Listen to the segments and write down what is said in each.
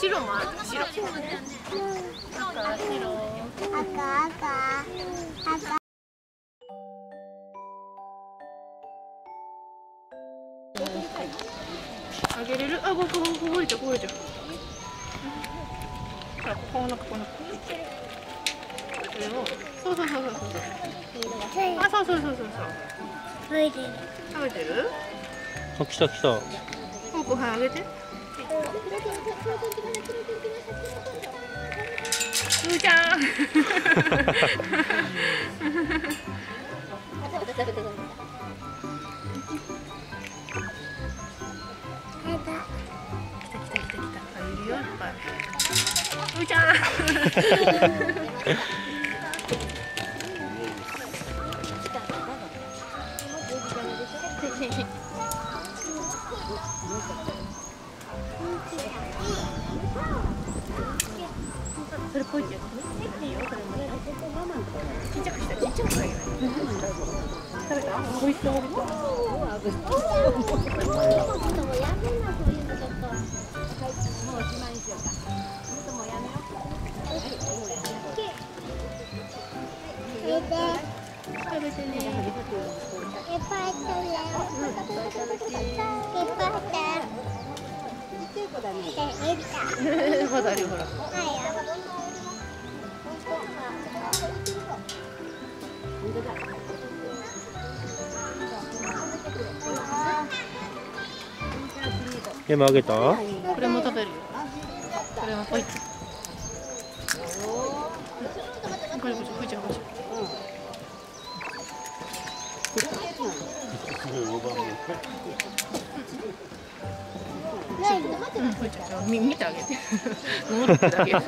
白もある白赤白赤赤あげれる？あこここここれちゃうこれちゃうほらここの中このこれをそうそうそうそうそうあそうそうそうそうそう増えてる食べてるあ来た来た。コウコはいあげて。ふーちゃん来た来た来た来たあいるよいっぱいふーちゃん。いっぱい食べよいっぱい食べてできた全部あげたこれも食べるよこれもポイこれこっちこっちこっちうん、み見てあげて持ってあげるはい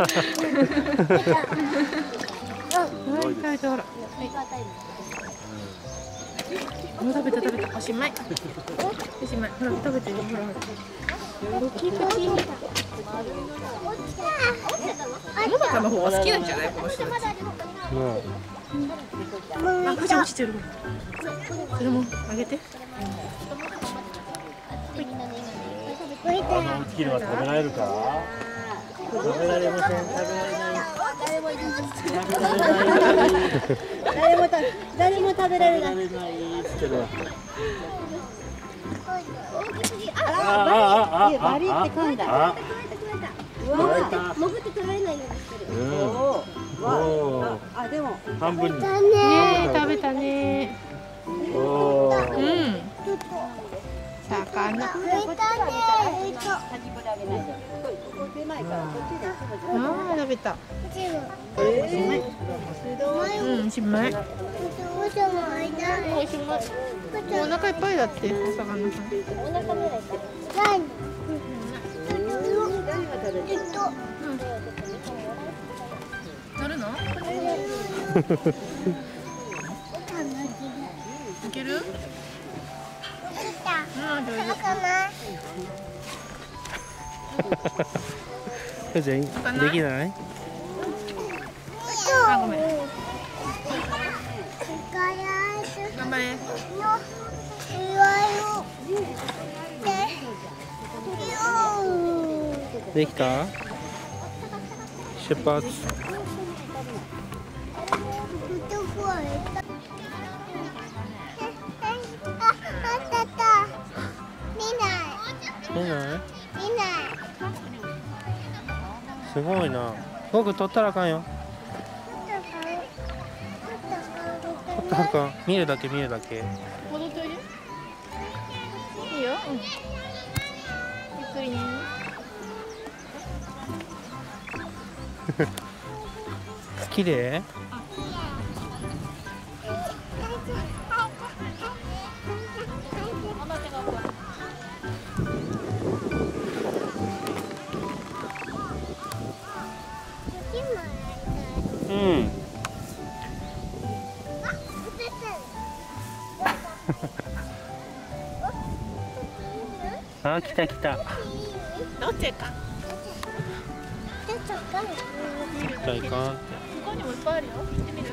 食べてほらはいもう食べた食べた。おしまい。おしまい。ほら食べてほらほら。ポキポキもなかの方が好きなんじゃないこの人たちもあ、ふーちゃん落ちてるそれもあげて浮いてるう切れば食べられるか食べられません食べられない誰もた誰も食べられない食べられないですけど。あああバリって噛んだあ潜って取られないようにしてるうんおーあでも半分にね食べたねおーうん魚浮いたね浮いたあー食べたうんしまいお腹いっぱいだって。お魚さん何えっと乗るのふーちゃんできない？あごめん。頑張れ。できた？出発すごいな。僕取ったらあかんよ。取ったらあかん。見るだけ見るだけ。戻っておいでいいよ、うん、ゆっくりね。綺麗うん。あ来た来た。どっちか来た？いかんって。ここにもいっぱいあるよ。行ってみる？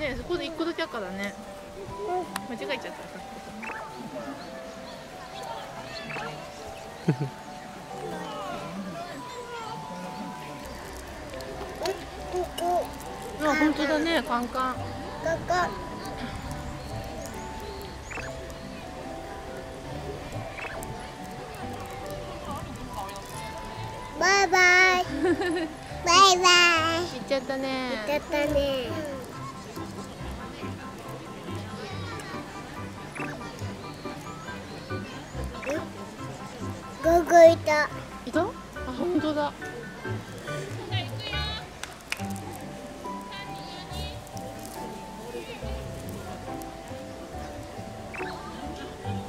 ねえそこで一個だけ赤だね。間違えちゃった。さこあ本当だねカンカン。ここバイバイ。バイバイ。行っちゃったね。だったね。ゴゴいた。いた？あ本当だ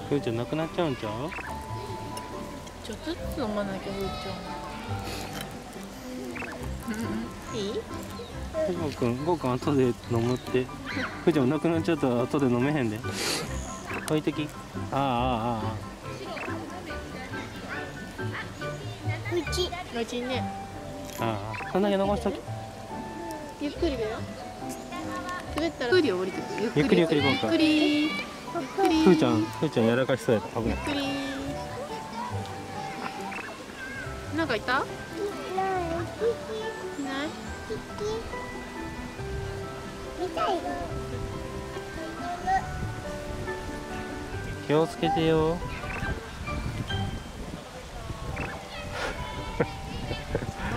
ふーちゃんなくなっちゃうんちゃう？ちょっとずつ飲まなきゃふーちゃん。うん。いい？ゴーくんゴーくん後で飲むって。ふーちゃんなくなっちゃったら後で飲めへんで。置いてき。あああああうちうちね。あああそんだけ残しとき。ゆっくりだよ。滑ったら。ゆっくり降りてくゆっくりゆっくり行こうか。ゆっくりゆっくりふーちゃんふーちゃんやらかしそうやった。危ないなんかいた？いない？気をつけてよ。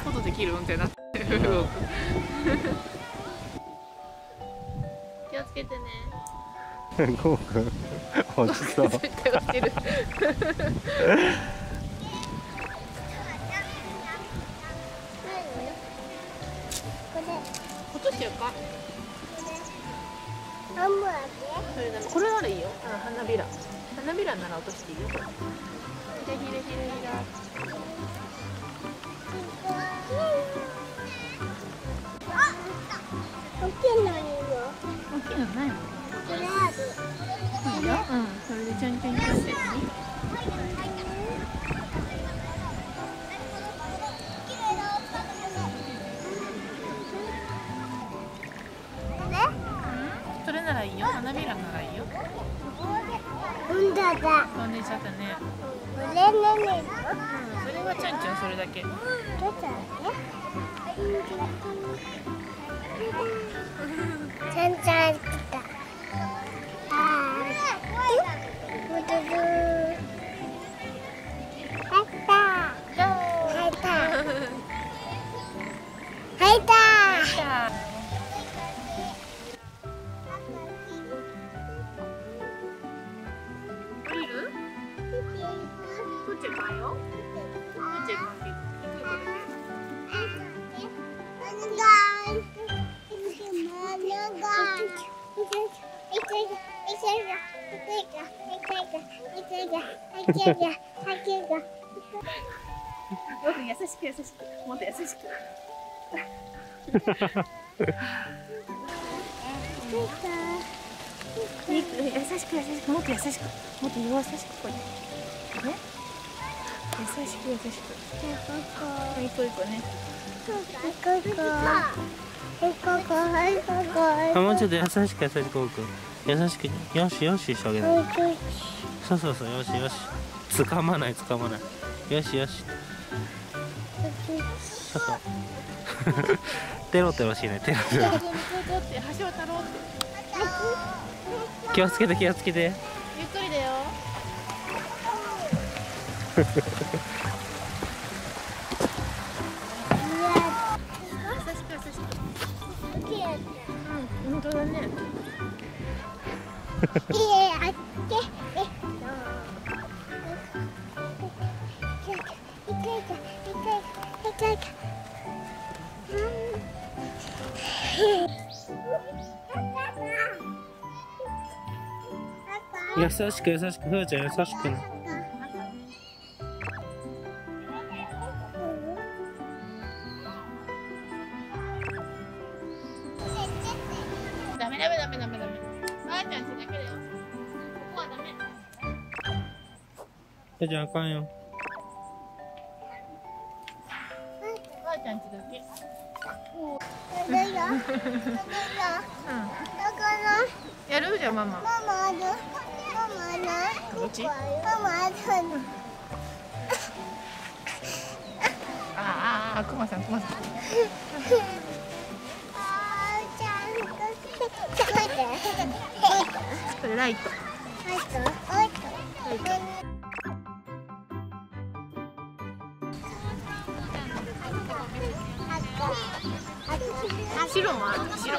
そんなことできる運転なって。る 気をつけてねゴーくん落ちそう。絶対落ちる落としちゃうかそれならこれならいいよあ花びら花びらなら落としていいよこれひらひらひらひらあ大きいのにも大きいのないもんこれいいよ。それでちょんちょんちょんってやってみそれならいいよ花びらならいいようんだだ飛んでちゃったねこれねねうんそれはちょんちょんそれだけちゃんちゃんもうどど入った。入った。入った。降りるふーちゃんかよ優しく優しくもっと優しく優しく優しくもっと優しくもっと優しくこうね優しく優しく一個一個ねあもうちょっと優しく優しく優しくよしよししてあげな。いそうそうそうよしよし。掴まない掴まない。よしよし。そうそうテロテロしないテロテロ。気をつけて気をつけて。ゆっくりだよ。うん本当だね優しく優しく、ふーちゃん優しく。ダメダメダメダメダメ。あちゃんちだけだよ。ここはダメ。ふーちゃんあかんよ。ばあちゃんちだけ。食る。食べる。だから。やる？じゃんママ。ママある。どっち？ママんああクマさんクマさん。あちゃんとっこれライトライトライト。白もある。白。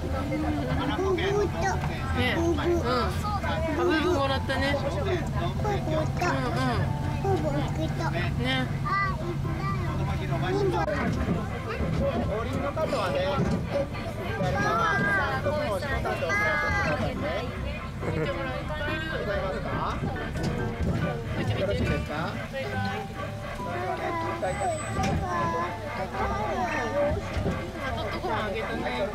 ね、うん、ハブブもらったね。うん。うん。ね。よろしいですか。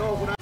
todo.